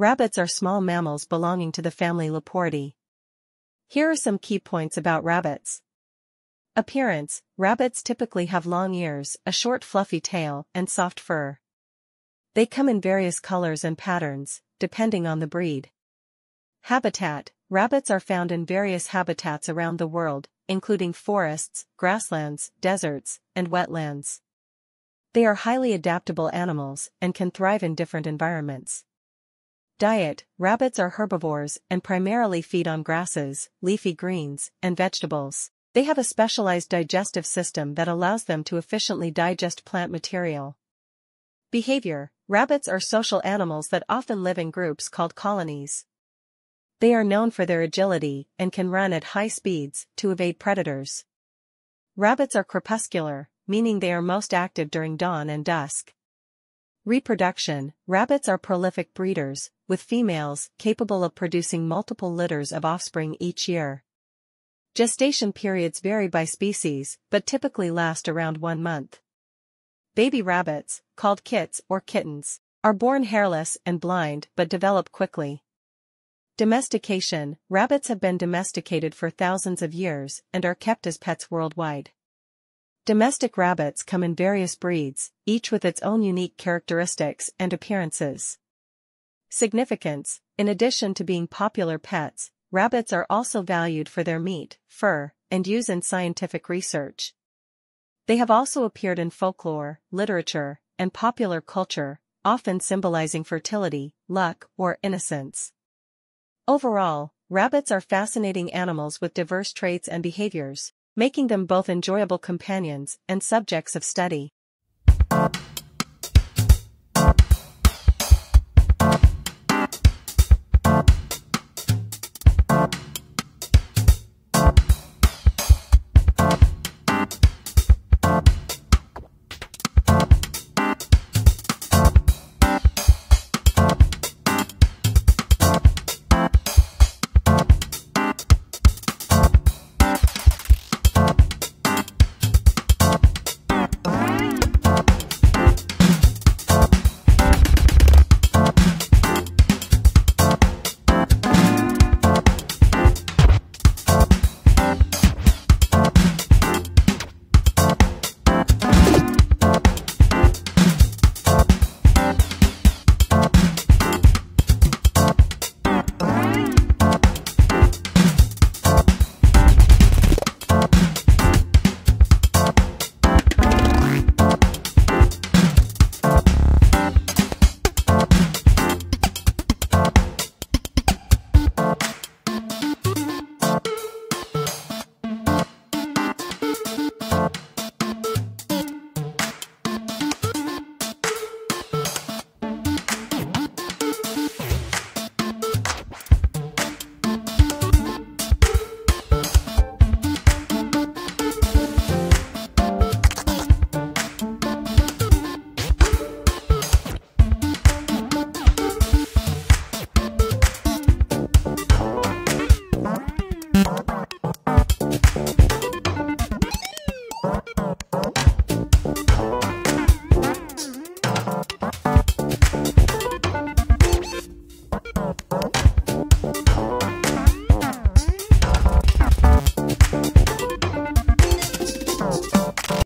Rabbits are small mammals belonging to the family Leporidae. Here are some key points about rabbits. Appearance, rabbits typically have long ears, a short fluffy tail, and soft fur. They come in various colors and patterns, depending on the breed. Habitat, rabbits are found in various habitats around the world, including forests, grasslands, deserts, and wetlands. They are highly adaptable animals and can thrive in different environments. Diet, rabbits are herbivores and primarily feed on grasses, leafy greens, and vegetables. They have a specialized digestive system that allows them to efficiently digest plant material. Behavior Rabbits are social animals that often live in groups called colonies. They are known for their agility and can run at high speeds to evade predators. Rabbits are crepuscular, meaning they are most active during dawn and dusk. Reproduction Rabbits are prolific breeders, with females capable of producing multiple litters of offspring each year. Gestation periods vary by species, but typically last around one month. Baby rabbits, called kits or kittens, are born hairless and blind but develop quickly. Domestication Rabbits have been domesticated for thousands of years and are kept as pets worldwide. Domestic rabbits come in various breeds, each with its own unique characteristics and appearances. Significance In addition to being popular pets, rabbits are also valued for their meat, fur, and use in scientific research. They have also appeared in folklore, literature, and popular culture, often symbolizing fertility, luck, or innocence. Overall, rabbits are fascinating animals with diverse traits and behaviors, making them both enjoyable companions and subjects of study.